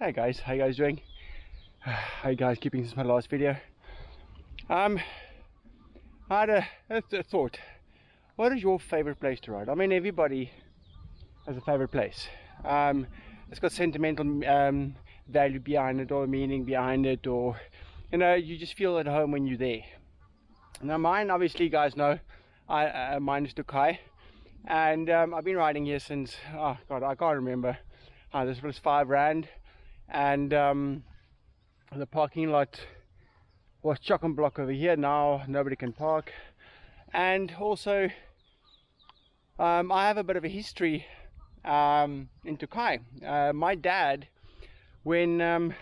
Hey guys, how you guys doing? How you guys keeping since my last video? Um, I had a, a, a thought. What is your favorite place to ride? I mean, everybody has a favorite place. Um, it's got sentimental um, value behind it, or meaning behind it, or you know, you just feel at home when you're there. Now, mine, obviously, you guys know, I uh, mine is Tokai, and um, I've been riding here since oh god, I can't remember. Uh, this was five rand, and um, the parking lot was chock and block over here. Now nobody can park, and also um, I have a bit of a history um, in Tokai. Uh, my dad, when um,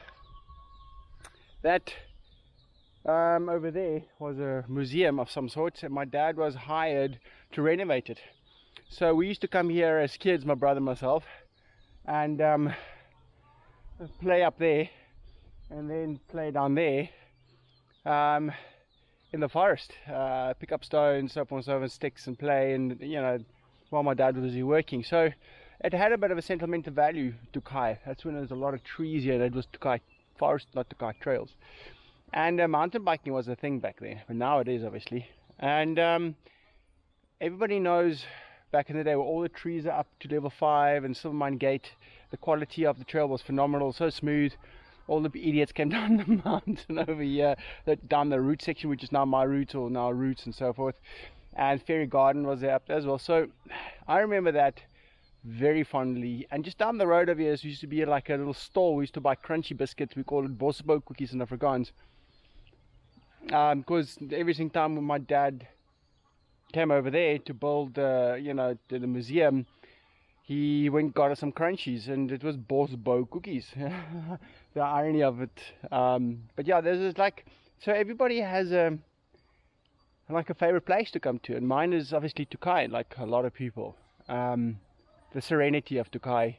that um, over there was a museum of some sort, and my dad was hired to renovate it. So we used to come here as kids, my brother and myself, and um, play up there, and then play down there um, in the forest, uh, pick up stones, so on and so on, sticks, and play, and you know, while my dad was busy working. So it had a bit of a sentimental value to Kai. That's when there was a lot of trees here. It was Tokai forest, not Tokai trails. And uh, mountain biking was a thing back then, but now it is obviously. And um, everybody knows back in the day where all the trees are up to level 5 and Silvermine Gate, the quality of the trail was phenomenal, so smooth. All the idiots came down the mountain over here, down the route section, which is now my route or now routes and so forth. And Fairy Garden was there up there as well. So I remember that very fondly. And just down the road over here used to be like a little store. We used to buy crunchy biscuits. We call it Bosbo cookies in Afrikaans. Um, because every single time when my dad came over there to build, uh, you know, the, museum, he went got us some crunchies, and it was Bosbo cookies. the irony of it. Um, but yeah, there's this like so everybody has a like a favorite place to come to, and mine is obviously Tokai, like a lot of people. Um, the serenity of Tokai,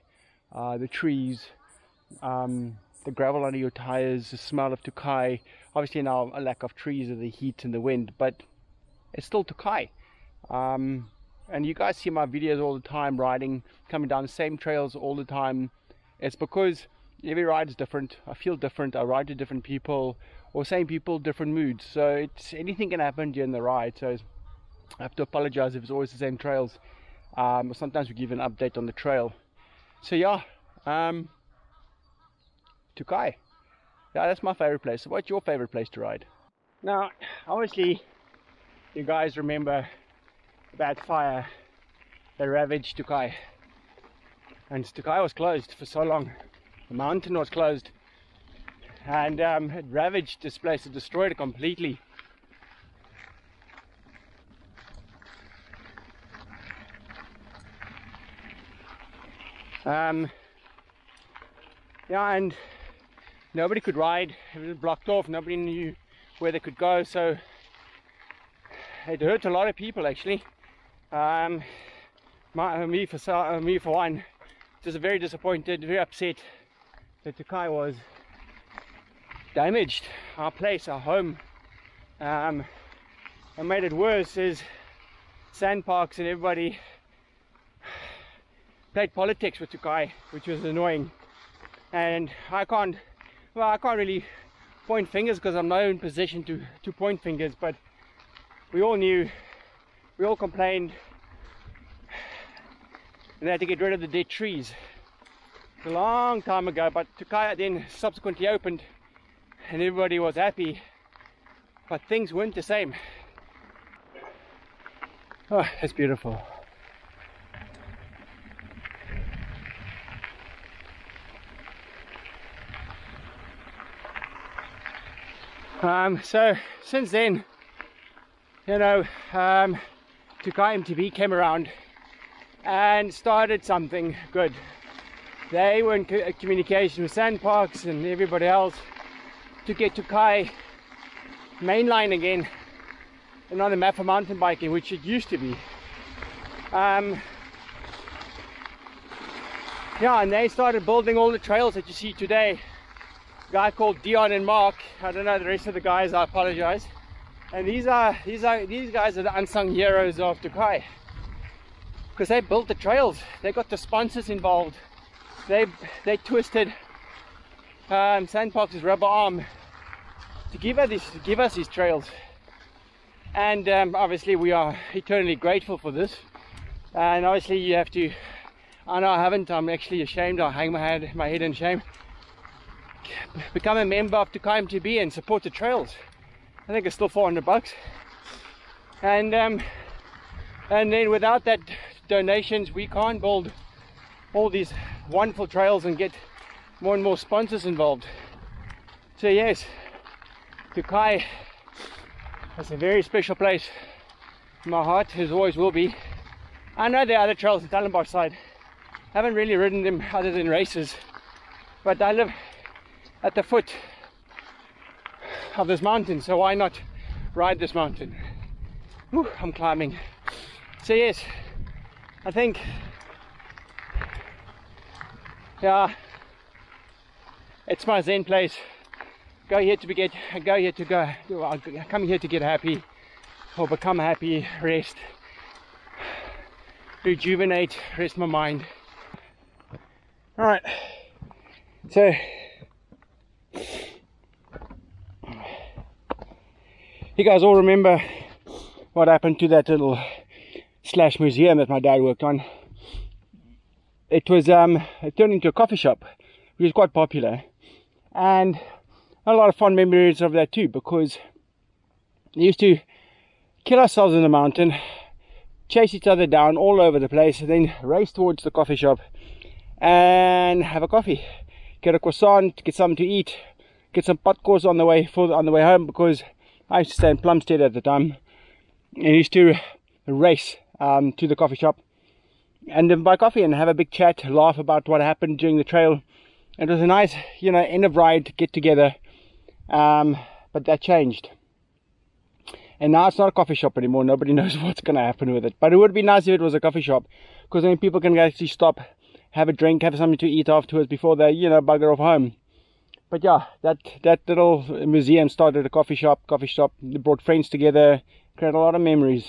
uh, the trees, um, the gravel under your tires, the smell of Tokai. Obviously now a lack of trees of the heat and the wind, but it's still Tokai. Um, and you guys see my videos all the time riding, coming down the same trails all the time. It's because every ride is different. I feel different. I ride to different people, or same people, different moods. So it's anything can happen during the ride. So I have to apologize if it's always the same trails. Um, sometimes we give an update on the trail. So yeah, um, Tokai. Yeah, that's my favorite place. What's your favorite place to ride? Now, obviously, you guys remember that fire that ravaged Tokai. And Tokai was closed for so long. The mountain was closed. And um, it ravaged this place, it destroyed it completely. Um, yeah, and nobody could ride. It was blocked off. Nobody knew where they could go. So it hurt a lot of people actually. Um, my, me for uh, me for one, just very disappointed, very upset that Tokai was damaged. Our place, our home. Um, and made it worse is SANParks and everybody played politics with Tokai, which was annoying. And I can't, well, I can't really point fingers because I'm not in position to, to point fingers, but we all knew, we all complained, and they had to get rid of the dead trees. A long time ago, but Tokai then subsequently opened and everybody was happy, but things weren't the same. Oh, that's beautiful. Um, so since then, you know, um, Tokai MTB came around and started something good. They were in communication with SANParks and everybody else to get Tokai mainline again and on the map for mountain biking, which it used to be. Um, yeah, and they started building all the trails that you see today guy called Dion and Mark. I don't know the rest of the guys. I apologize. And these are these are these guys are the unsung heroes of Tokai because they built the trails. They got the sponsors involved. They they twisted um, rubber arm to give us these, to give us these trails. And um, obviously we are eternally grateful for this. And obviously you have to, I know I haven't, I'm actually ashamed, I hang my head, my head in shame. Become a member of Tokai MTB and support the trails. I think it's still 400 bucks. And um, and then without that donations we can't build all these wonderful trails and get more and more sponsors involved. So yes, Tokai is a very special place in my heart, as always will be. I know there are other trails in Stellenbosch side. I haven't really ridden them other than races, but I live at the foot of this mountain, so why not ride this mountain? Whew, I'm climbing. So yes, I think, yeah, it's my zen place. Go here to get, go here to go, come here to get happy, or become happy, rest, rejuvenate, rest my mind. All right, so you guys all remember what happened to that little slash museum that my dad worked on. It was um, it turned into a coffee shop, which is quite popular, and a lot of fond memories of that too because we used to kill ourselves in the mountain, chase each other down all over the place, and then race towards the coffee shop and have a coffee, get a croissant, get something to eat, get some padkos on the way for on the way home because I used to stay in Plumstead at the time. And used to race um, to the coffee shop and then buy coffee and have a big chat, laugh about what happened during the trail. It was a nice, you know, end of ride get together. Um, but that changed. And now it's not a coffee shop anymore. Nobody knows what's going to happen with it. But it would be nice if it was a coffee shop because then people can actually stop, have a drink, have something to eat afterwards before they, you know, bugger off home. But yeah, that, that little museum started a coffee shop, coffee shop, brought friends together, created a lot of memories.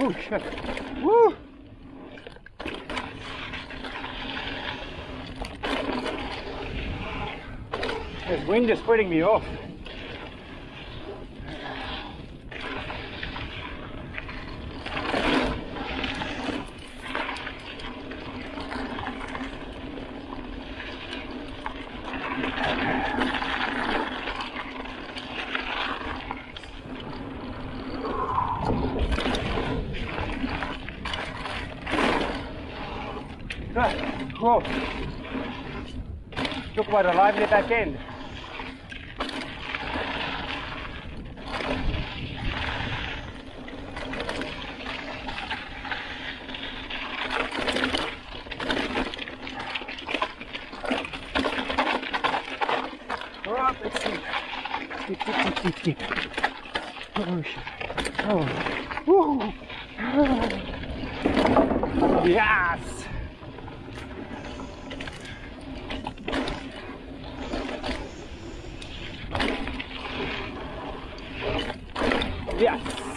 Oh shit. Woo! This wind is putting me off. Whoa. Talk about a lively back end. Oh, shit. Oh. Woo. Yes! yes